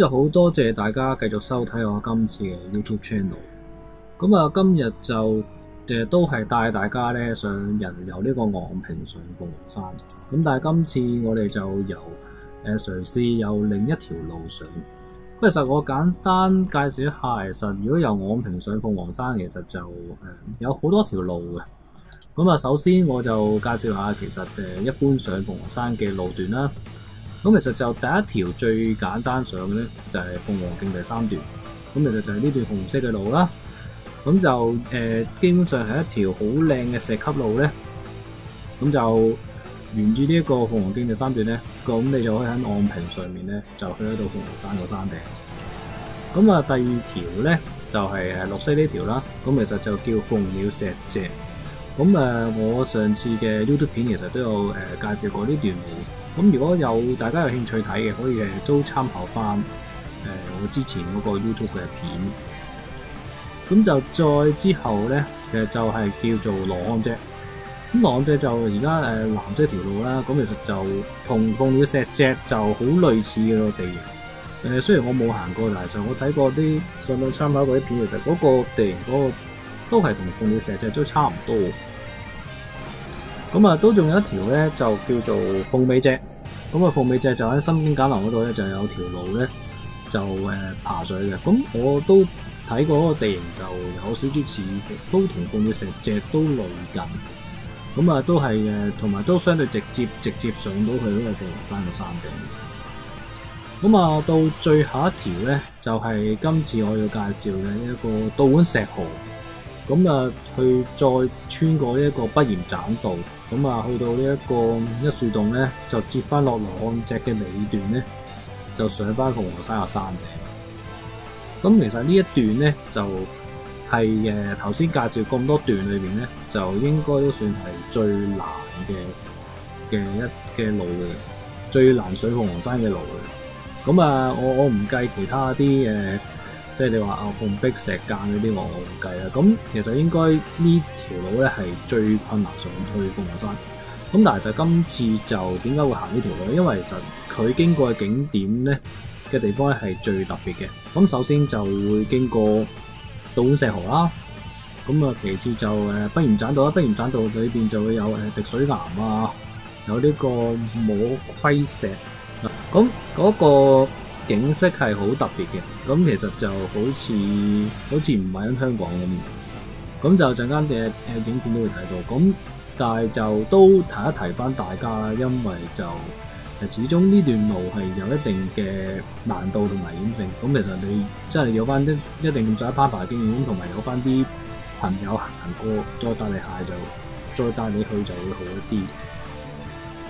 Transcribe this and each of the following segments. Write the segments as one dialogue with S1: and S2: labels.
S1: 就好多謝大家繼續收睇我今次嘅 YouTube channel。咁啊，今日就诶都係帶大家咧上人遊呢個昂坪上鳳凰山。咁但係今次我哋就由誒嘗試有另一條路上。其實我簡單介紹一下，其實如果由昂坪上鳳凰山，其實就誒有好多條路嘅。咁啊，首先我就介紹下其實誒一般上鳳凰山嘅路段啦。咁其實就第一條最簡單上嘅咧，就係鳳凰徑第三段。咁其實就係呢段紅色嘅路啦。咁就誒、基本上係一條好靚嘅石級路咧。咁就沿住呢一個鳳凰徑第三段咧，咁你就可以喺岸平上面咧，就去得到鳳凰山個山頂。咁啊，第二條咧就係誒綠色呢條啦。咁其實就叫鳳鳥石脊。咁誒，我上次嘅 YouTube 片其實都有誒介紹過呢段路。咁如果有大家有興趣睇嘅，可以誒都參考翻誒我之前嗰個 YouTube 嘅片。咁就再之後咧，其實就係叫做羅漢脊。咁羅漢脊就而家誒藍色條路啦。咁其實就同鳳鳥石脊就好類似嘅個地形。誒雖然我冇行過，但係就我睇過啲上網參考過啲片，其實嗰個地形嗰個都係同鳳鳥石脊都差唔多。咁啊，都仲有一條咧，就叫做鳳尾脊。咁啊，鳳尾脊就喺心經簡林嗰度咧，就有條路咧，就誒爬上去嘅。咁我都睇過嗰個地形，就有少少似，都同鳳尾石脊都類近。咁啊，都係誒，同埋都相對直接，直接上到去嗰個鳳凰山嘅山頂。咁啊，到最後一條咧，就係今次我要介紹嘅一個道碗石河。咁啊，去再穿過一個不鹽棧道，咁啊，去到呢一個一樹洞咧，就接翻落羅漢脊嘅尾段咧，就上翻鳳凰山嘅山頂。咁其實呢一段咧，就係誒頭先介紹咁多段裏邊咧，就應該都算係最難嘅嘅一嘅路嘅，最難上鳳凰山嘅路嘅。咁啊，我我唔計其他啲誒。即係你話啊，鳳壁石間嗰啲我唔計啦。咁其實應該呢條路咧係最困難上去鳳凰山。咁但係就今次就點解會行呢條路？因為其實佢經過嘅景點咧嘅地方咧係最特別嘅。咁首先就會經過道碗石河啦。咁啊，其次就誒不鹽棧道啦。不鹽棧道裏邊就會有誒滴水岩啊，有呢個摸盔石。咁嗰個景色係好特別嘅，咁其實就好似好似唔係喺香港咁，咁就陣間嘅誒影片都會睇到，咁但係就都提一提翻大家啦，因為就誒始終呢段路係有一定嘅難度同危險性，咁其實你真係有翻啲一定咁上一攀爬經驗，同埋有翻啲朋友行過，再帶你下就再帶你去就會好一啲。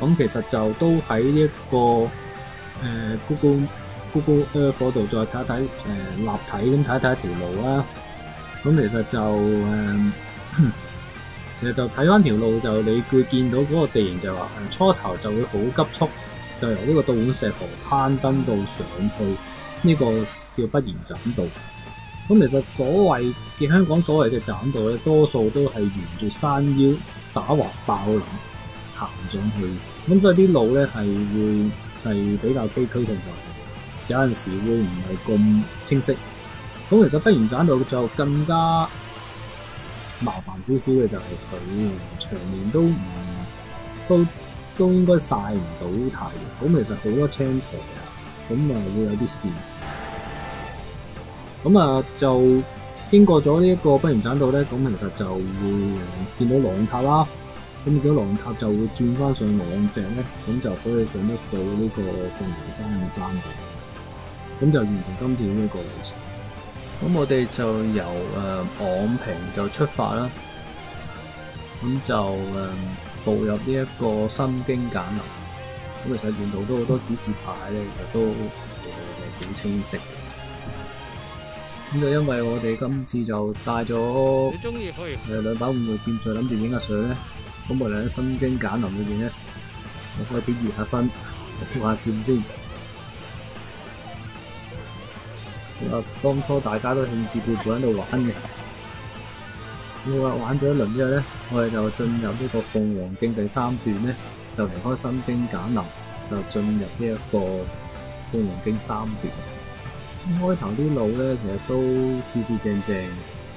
S1: 咁其實就都喺呢一個誒 Google。Google Earth 度再睇睇誒立體咁睇睇條路啦。咁其實就誒、其實就睇翻條路就你會見到嗰個地形就話誒初頭就會好急速，就由呢個道碗石河攀登到上去呢、個叫不鹽棧道。咁其實所謂嘅香港所謂嘅斬道咧，多數都係沿住山腰打橫爆林行上去。咁所以啲路咧係會係比較崎嶇同埋。有陣時會唔係咁清晰，咁其實不鹽棧道就更加麻煩少少嘅就係佢長年都唔都都應該曬唔到太陽，咁其實好多青苔啊，咁啊會有啲事，咁啊就經過咗呢一個不鹽棧道咧，咁其實就會見到狼塔啦，咁見到狼塔就會轉翻上昂脊咧，咁就可以上得到呢個鳳凰山嘅山頂。咁就完成今次呢一個旅程。咁我哋就由誒、呃、昂坪就出發啦。咁就誒、呃、步入呢一個心經簡林。咁其實沿途都好多指示牌咧，其實都誒好清晰嘅。咁就因為我哋今次就帶咗誒兩把五號劍，再諗住影下相咧。咁我哋喺心經簡林裏邊咧，我開始熱下身，畫下劍先。啊！當初大家都興致勃勃喺度玩嘅，咁啊玩咗一輪之後咧，我哋就進入呢個鳳凰徑第三段咧，就離開新兵簡林，就進入呢一個鳳凰徑三段。開頭啲路咧，其實都四四正正，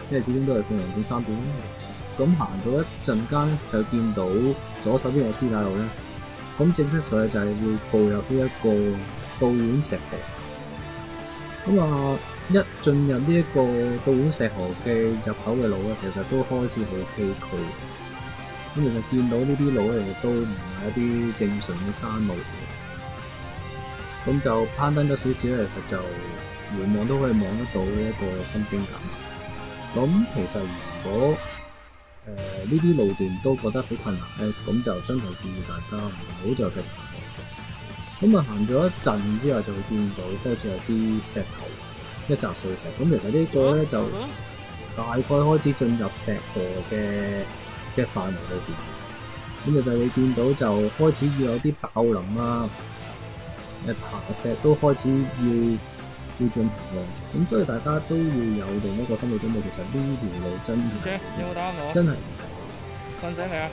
S1: 因為始終都係鳳凰徑三段。咁行到一陣間咧，就見到左手邊有絲帶路咧。咁正式上就係會步入呢一個道碗石河。咁啊，一進入呢一個道碗石河嘅入口嘅路咧，其實都開始好崎嶇。咁其實見到呢啲路咧，都唔係一啲正常嘅山路。咁就攀登咗少少咧，其實就遠望都可以望得到呢一個新邊感。咁其實如果誒呢啲路段都覺得好困難咧，咁就真係建議大家唔好再繼續行。咁啊行咗一陣之後，就會見到開始有啲石頭一紮碎石。咁其實呢個咧就大概開始進入石河嘅嘅範圍裏邊。咁啊就會見到就開始要有啲爆林啦，誒爬石都開始要要進行咯，咁所以大家都要有另一個心理準備，其實呢條路真係？真係
S2: 瞓醒未啊？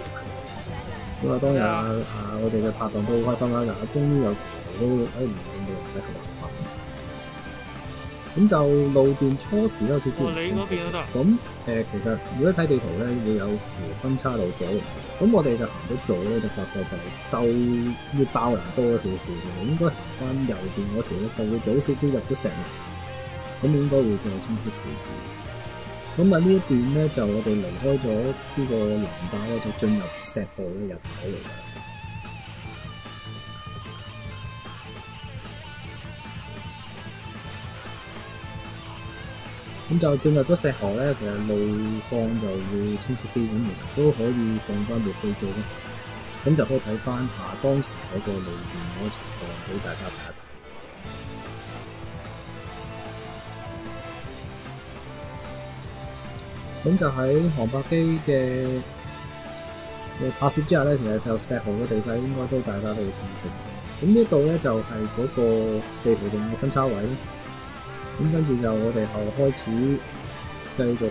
S1: 咁啊，當日啊啊，我哋嘅拍檔都好開心啦，嗱，終於有都誒唔令到唔使咁麻煩。咁就路段初時都有少少唔清晰。咁誒、呃，其實如果睇地圖咧，會有條分叉路左。咁我哋就行到左咧，就發覺就鬥要爆人多少少嘅，應該行翻右邊嗰條咧，就會早少少入咗石林，咁應該會再清晰少少。咁啊呢一段咧，就我哋離開咗呢個林壩咧，就進入石河嘅入口嚟嘅。咁就進入咗石河咧，其實路況就會清晰啲，咁其實都可以放翻部飛機咧，咁就可以睇翻下當時嗰個路段嗰個情況俾大家睇一睇。咁就喺航拍機嘅嘅拍攝之下咧，其實就石河嘅地勢應該都大家都好清楚。咁呢度咧就係嗰個地圖上嘅分叉位。咁跟住就我哋後開始繼續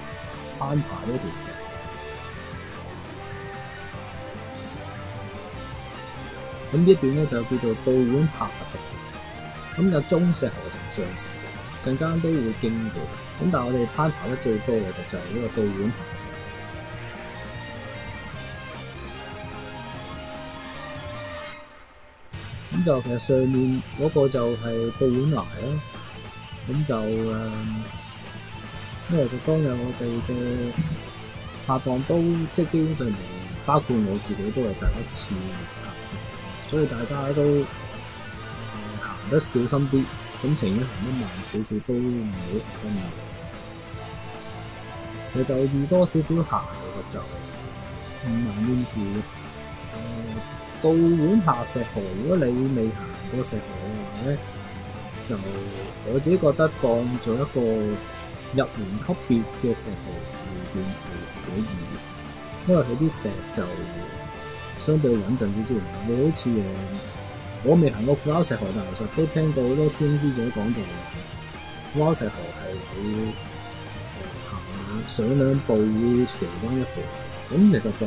S1: 攀爬呢條石，咁呢段咧就叫做道碗下石，咁有中石河同上石，陣間都會經過。咁但係我哋攀爬得最多嘅就就係呢個道碗下石。咁就其實上面嗰個就係道碗崖啦。咁就誒，因為就當日我哋嘅拍檔都即係基本上，包括我自己都係第一次行山，所以大家都行、得小心啲，咁情願行得慢少少都唔會發生嘅。其實就遇多少少行嘅就唔難黏住嘅。誒，道碗下石河，如果你未行過石河嘅話咧，就我自己覺得當做一個入門級別嘅石河路段系可以，因為佢啲石就相對穩陣少少。你好似誒，我未行過虎凹石河，但係其实都听到好多師兄師姐講到，虎凹石河係會行上两步會垂翻一步。咁其实就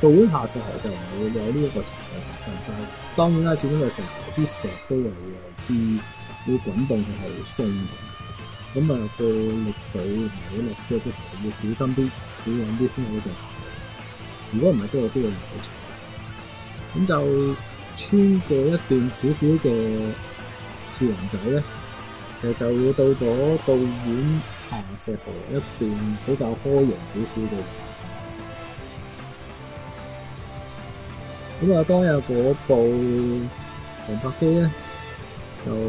S1: 道碗下石河就唔会有呢一个情况发生。但係當然啦，始終個石河啲石都係會有啲。會滾動係係鬆嘅，咁啊个力水唔好落脚嘅时候要小心啲，小心啲先好做。如果唔系都有機會唔好長。咁就穿過一段少少嘅樹林仔咧，其實就會到咗道碗下石河一段比較開揚少少嘅位置。咁啊，當日嗰部航拍機咧就〜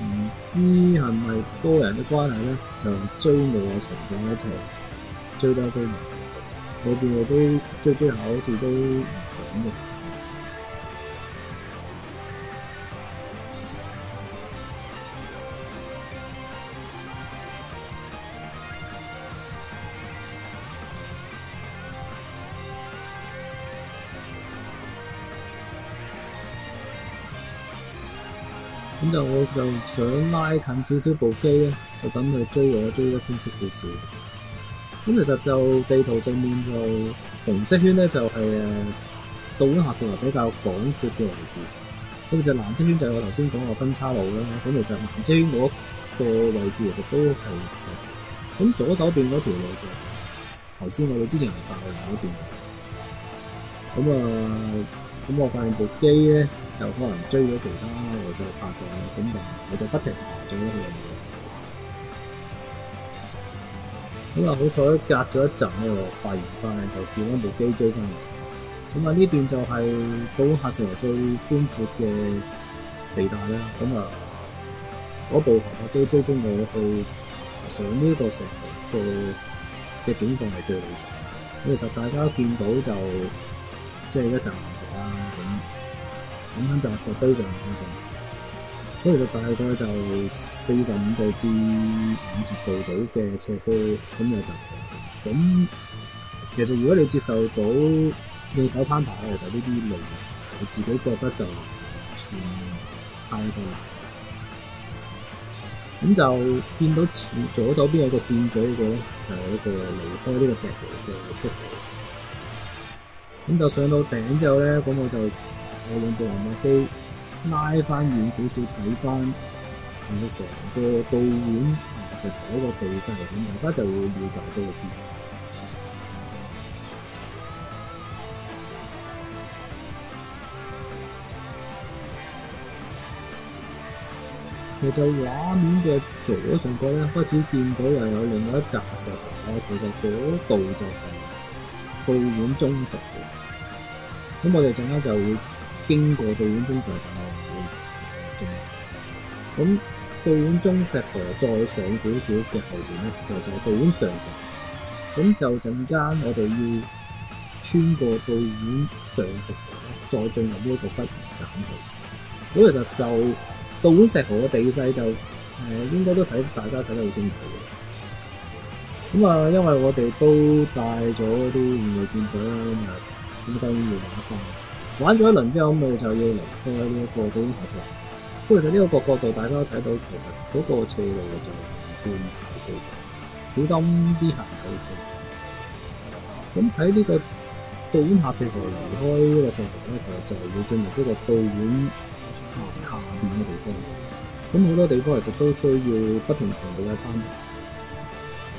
S1: 唔知係咪多人嘅關係咧，就追我嘅情況一齊追多追埋，我見我都追追下，好似都唔準嘅。我就想拉近少少部機咧，就等佢追我追得清晰少少。咁其實就地圖正面就紅色圈咧，就係誒道碗下石河比較廣闊嘅位置。咁就藍色圈就係我頭先講個分叉路啦。咁其實藍色圈嗰個位置其實都係石。咁左手邊嗰條路就頭先我哋之前係大圍嗰邊。咁啊，咁我發現部機咧就可能追咗其他我嘅拍檔，咁就我就不停行咗佢嘅路。咁啊，好彩隔咗一陣咧，我發現翻就見到部機追翻嚟。咁啊，呢段就係寶馬下城最寬闊嘅地帶啦。咁啊，嗰部行車都追蹤我去上呢個石嘅嘅景況係最理想。咁其實大家見到就即係一陣，咁咁樣就石堆上面嗰陣。咁其實大概就四十五度至五十度度嘅斜坡，咁有陣石。咁其實如果你接受到用手攀爬咧，其實呢啲路我自己覺得就算太過難。咁就見到前左手邊有個箭嘴嗰個咧，就係、是、一個離開呢個石頭嘅出口。咁就上到頂之後咧，咁我就我用部航拍機拉翻遠少少睇翻，我成個道碗岩石嗰個地勢，咁大家就會了解到個變。其實畫面嘅左上角咧，開始見到又有另外一紮石頭。其實嗰度就係道碗中石。咁我哋陣間就會經過道碗中石頭，咁道碗中石河再上少少嘅後面咧，就係道碗上石。咁就陣間我哋要穿過道碗上石河，再進入呢個不宜斬去。咁其實就〜道碗石河嘅地勢就誒、呃、應該都睇大家睇得好清楚嘅。咁啊，因為我哋都帶咗啲護衛艦隊啦，咁啊咁當然要玩翻。玩咗一輪之後，咁我就要離開呢一個道碗下石。咁其實呢個角度大家都睇到，其實嗰個斜路就唔算太高，小心啲行就 OK。咁喺呢個道碗下石河離開呢個石河咧，其實就要進入呢個道碗下邊嘅地方，咁好多地方其實都需要不同程度嘅攀爬。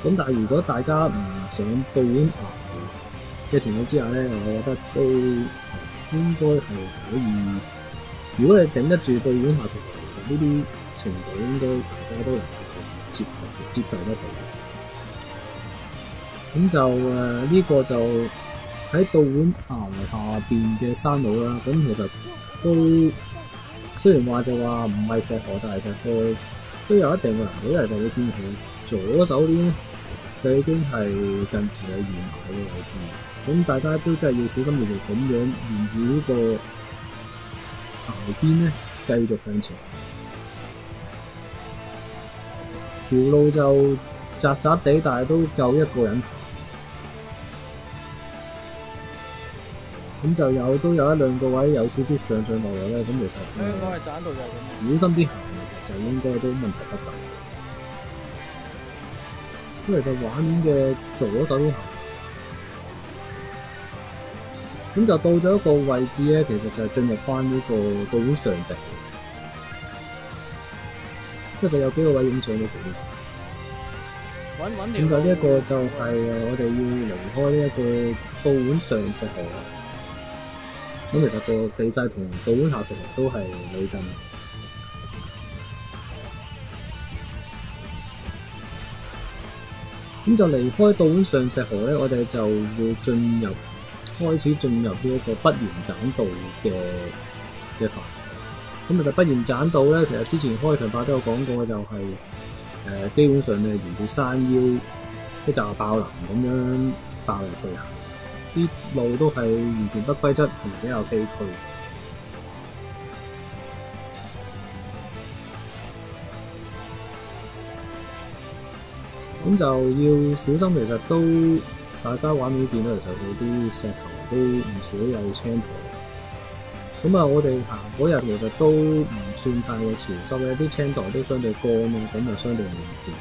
S1: 咁但係如果大家唔想道碗岩嘅情況之下咧，我覺得都應該係可以。如果你頂得住道碗下石呢啲程度，應該大家都能夠接受接受得到。咁就誒呢、這個就喺道碗岩下邊嘅山路啦。咁其實都。雖然話就話唔係石河，但係石河都有一定嘅難度，因為就會見佢左手邊就已經係近乎有沿海嘅位置。咁大家都真係要小心翼翼咁樣沿住呢個崖邊咧繼續向前。條路就窄窄地，但係都夠一個人。咁就有都有一兩個位有少少上上落落咧，咁其實小心啲行，其實就應該都問題不大。咁其實畫面嘅左手邊行，咁就到咗一個位置咧，其實就係進入翻呢個道碗上席。其實有幾個位影相都幾
S2: 穩穩
S1: 點解呢一個就係我哋要離開呢一個道碗上石河？咁其實個地勢同道碗下石河都係類近，咁就離開道碗上石河咧，我哋就會進入開始進入呢一個不嫌棧道嘅嘅範圍。咁其實不嫌棧道咧，其實之前開場白都有講過，就係，就係誒基本上咧沿住山腰一紮爆林咁樣爆入去行。啲路都係完全不規則同埋比較崎嶇，咁就要小心。其實都大家畫面見到，其實佢啲石頭都唔少有青苔。咁啊，我哋行嗰日其實都唔算太過潮濕嘅，啲青苔都相對乾啊，咁啊相對唔熱。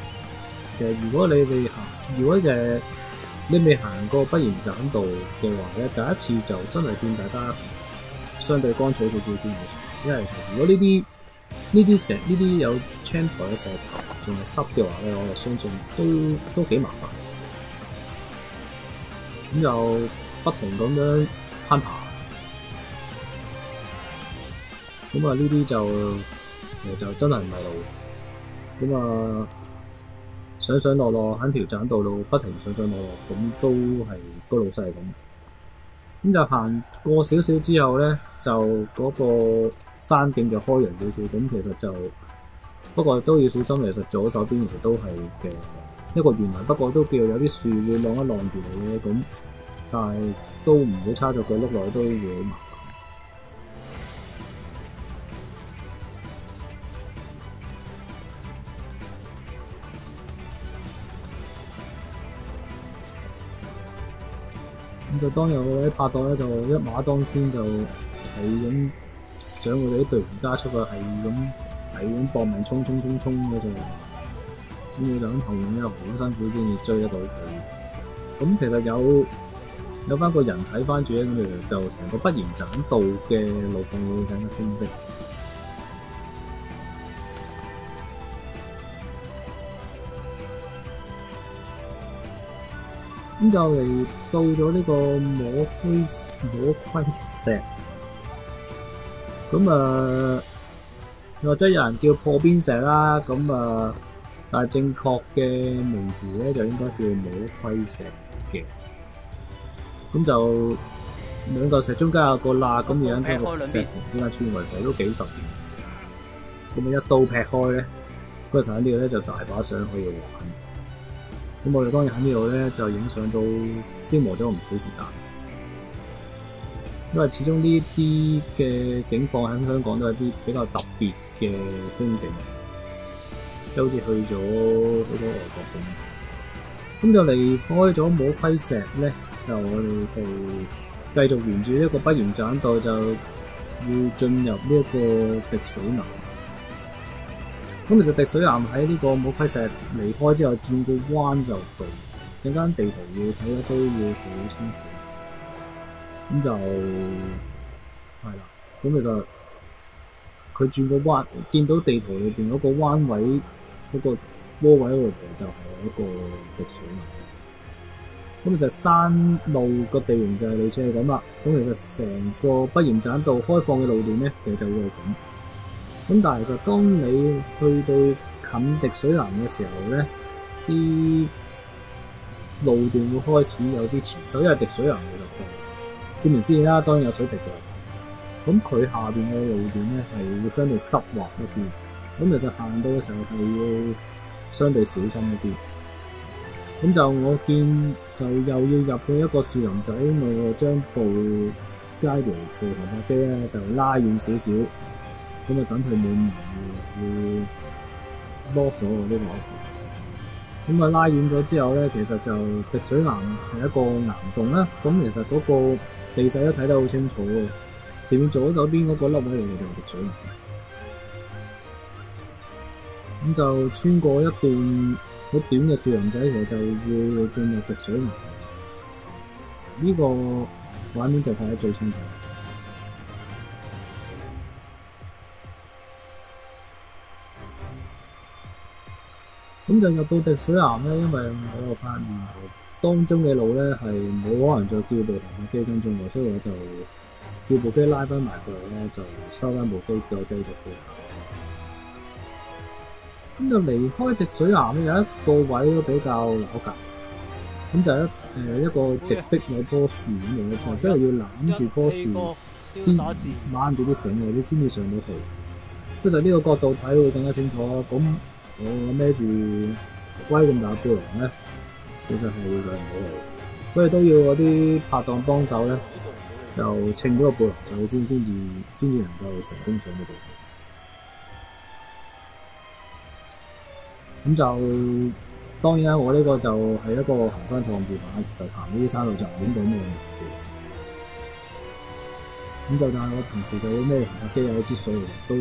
S1: 其實如果你哋行，如果誒，你未行過不嫌棧道嘅話咧，第一次就真係勸大家相對乾燥少少先好。因為如果呢啲呢啲石呢啲有青苔嘅石頭仲係濕嘅話咧，我就相信都都幾麻煩。咁就不停咁樣攀爬。咁啊呢啲就就真係唔係路。咁啊上上落落喺條栈道路不停上上落落，咁都係個路勢係咁。咁就行過少少之後咧，就嗰個山景就開揚少少。咁其實就不過都要小心，其實左手邊其實都係嘅一個懸崖，不過都叫有啲樹會晾一晾住你嘅咁，但係都唔好差咗佢碌落去都會麻煩。咁就當有位拍檔咧，就一馬當先就係咁想我哋啲隊員加速啊，係咁係咁搏命衝衝衝衝嘅就，咁我就喺後面咧好辛苦先至追得到佢。咁其實有有翻個人睇翻住咧，咁其實就成個不言棧道嘅路況會更加清晰。咁就嚟到咗呢個摸龜摸龜石，咁啊或者有人叫破邊石啦，咁啊但係正確嘅名字咧就應該叫摸龜石嘅。咁就兩嚿石中間有個罅，咁而家個石點解穿過嚟都幾特別。咁啊一刀劈開咧，嗰陣喺呢度咧就大把相可以玩。咁我哋當然喺呢度咧就影相到消磨咗唔少時間，因為始終呢啲嘅景況喺香港都係啲比較特別嘅風景，即好似去咗好多外國咁。咁就離開咗摸龜石咧，就我哋就繼續沿住呢個不言棧道，就要進入呢一個滴水岩。咁其實滴水岩喺呢個摸龜石離開之後轉個彎就到，陣間地圖要睇得都要好清楚。咁就係啦，咁其實佢轉個彎，見到地圖裏邊嗰個彎位嗰、個窩位嗰度就係一個滴水岩。咁其實山路個地形就係類似係咁啦。咁其實成個不言棧道開放嘅路段咧，其實就會係咁。咁但係其實當你去到近滴水岩嘅時候咧，啲路段會開始有啲前手，因為滴水岩其實就顧名思義啦，當然有水滴嘅。咁佢下邊嘅路段咧係會相對濕滑一啲，咁其實行到嘅時候係要相對小心一啲。咁就我見就又要入去一個樹林仔，我將部 Skydio 部航拍機咧就拉遠少少。咁啊，等佢滿會會囉嗦呢個。咁啊，拉遠咗之後咧，其實就滴水岩係一個岩洞啦。咁其實嗰個地勢都睇得好清楚嘅。前面左手邊嗰個粒位嚟嘅就係滴水岩。咁就穿過一段好短嘅樹林仔，其就要進入滴水岩。呢個畫面就睇得最清楚。咁就入到滴水岩咧，因為我發現當中嘅路咧係冇可能再叫部航拍機跟蹤嘅，所以我就叫部機拉翻埋過嚟咧，就收翻部機再繼續飛。咁就離開滴水岩咧，有一個位都比較扭格，咁就一誒、呃、一個直壁有棵樹咁樣嘅，就真係要攬住棵樹先掹住啲繩，或者先至上到去。咁就呢個角度睇會更加清楚。咁我孭住龜咁大背囊咧，其實係會上唔到嚟，所以都要嗰啲拍檔幫手咧，就稱咗個背囊上先，先至先至能夠成功上到到。咁就當然啦，我呢個就係一個行山創業板，就行呢啲山路就唔點講咩嘅。咁就但係我平時做咩行下機有啲水，都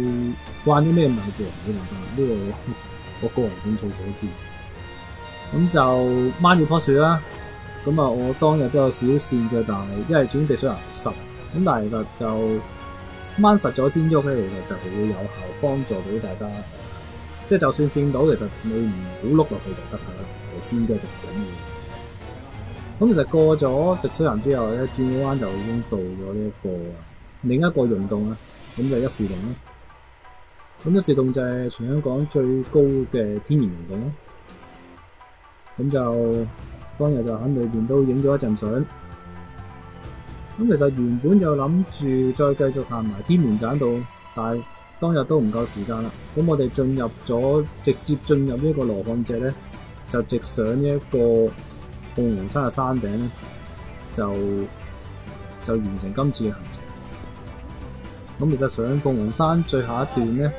S1: 關啲咩問題冇辦法，呢、個我個人興趣所致。咁就掹住棵樹啦。咁啊，我當日都有少少跣嘅，但係因為轉滴水岩十，咁但係其實就掹實咗先喐咧，其實就會有效幫助到大家。即係就算跣到，其實你唔好碌落去就得㗎啦，你跣嘅就唔緊要。咁其實過咗直水岩之後咧，轉個彎就已經到咗呢一個另一個溶洞啦。咁就一視洞啦。咁一視洞就係全香港最高嘅天然溶洞啦。咁就當日就喺裏邊都影咗一陣相。咁其實原本就諗住再繼續行埋天門棧道，但係當日都唔夠時間啦。咁我哋進入咗，直接進入呢個羅漢脊咧，就直上呢一個鳳凰山嘅山頂咧，就就完成今次嘅行程。咁其實上鳳凰山最後一段咧，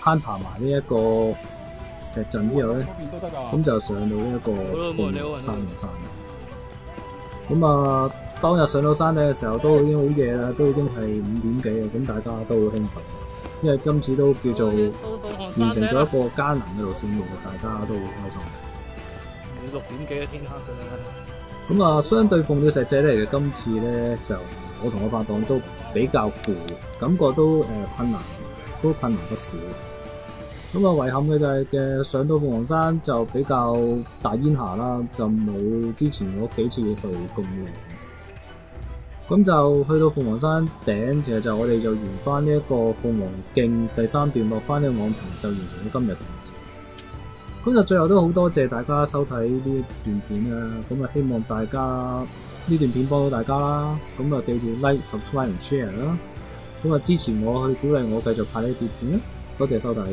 S1: 攀爬埋呢一個石陣之後咧，咁就上到呢一個鳳凰山嘅山。咁啊，當日上到山頂嘅時候都已經好夜啦，都已經係五點幾啦。咁大家都好興奮，因為今次都叫做完成咗一個艱難嘅路線，其實大家都好開心。
S2: 六點幾嘅天黑㗎啦。
S1: 咁啊，相對鳳鳥石仔咧，其實今次咧就我同我拍檔都比較攰，感覺都诶、困難，都困難不少。咁啊，遺憾嘅就係嘅上到鳳凰山就比較大煙霞啦，就冇之前嗰幾次去咁靚。咁就去到鳳凰山頂，其實就我哋就沿翻呢一個鳳凰徑第三段落翻呢個網坪，就完成咗今日嘅行程。咁就最後都好多謝大家收睇呢段片啦。咁啊，希望大家呢段片幫到大家啦。咁啊，記住 like、subscribe、share 啦。咁啊，支持我去鼓勵我繼續拍呢段片啦。多謝收睇。